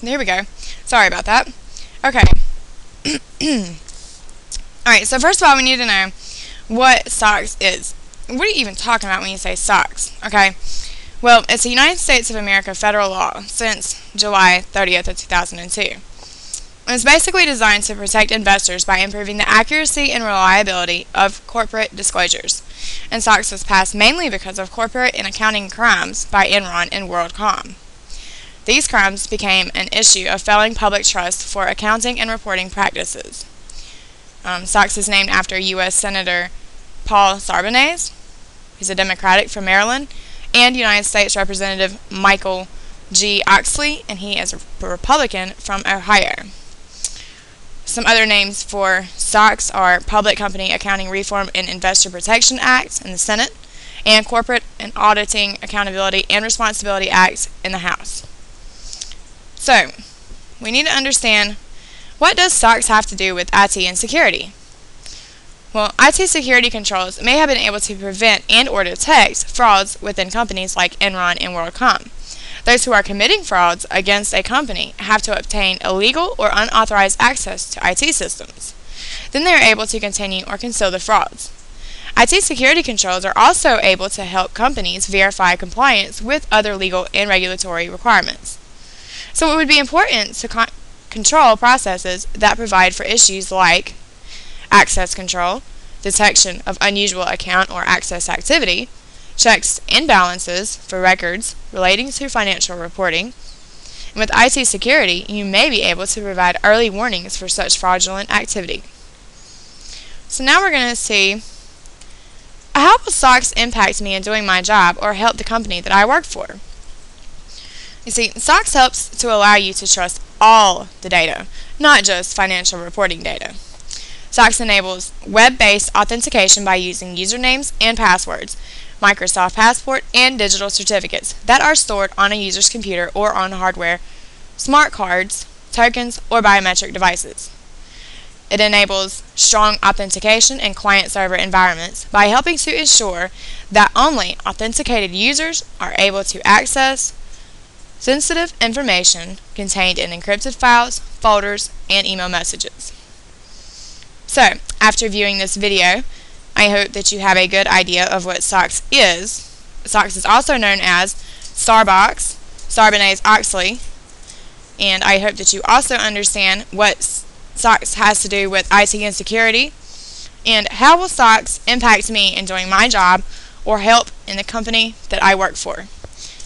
There we go. Sorry about that. Okay. Alright, so first of all, we need to know what SOX is. What are you even talking about when you say SOX? Okay. Well, it's the United States of America federal law since July 30th of 2002. It's basically designed to protect investors by improving the accuracy and reliability of corporate disclosures. And SOX was passed mainly because of corporate and accounting crimes by Enron and WorldCom. These crimes became an issue of failing public trust for accounting and reporting practices. Um, SOX is named after U.S. Senator Paul Sarbanes, he's a Democratic from Maryland, and United States Representative Michael G. Oxley, and he is a Republican from Ohio. Some other names for SOX are Public Company Accounting Reform and Investor Protection Act in the Senate, and Corporate and Auditing Accountability and Responsibility Act in the House. So, we need to understand what does SOX have to do with IT and security? Well, IT security controls may have been able to prevent and or detect frauds within companies like Enron and WorldCom. Those who are committing frauds against a company have to obtain illegal or unauthorized access to IT systems. Then they are able to continue or conceal the frauds. IT security controls are also able to help companies verify compliance with other legal and regulatory requirements. So it would be important to con control processes that provide for issues like access control, detection of unusual account or access activity, checks and balances for records relating to financial reporting. And with IT security, you may be able to provide early warnings for such fraudulent activity. So now we're going to see how will SOX impact me in doing my job or help the company that I work for? You see, SOX helps to allow you to trust all the data, not just financial reporting data. SOX enables web-based authentication by using usernames and passwords, Microsoft Passport, and digital certificates that are stored on a user's computer or on hardware, smart cards, tokens, or biometric devices. It enables strong authentication in client-server environments by helping to ensure that only authenticated users are able to access sensitive information contained in encrypted files, folders, and email messages. So, after viewing this video, I hope that you have a good idea of what SOX is. SOX is also known as Sarbox, Sarbanes-Oxley, and I hope that you also understand what SOX has to do with IT and security, and how will SOX impact me in doing my job or help in the company that I work for.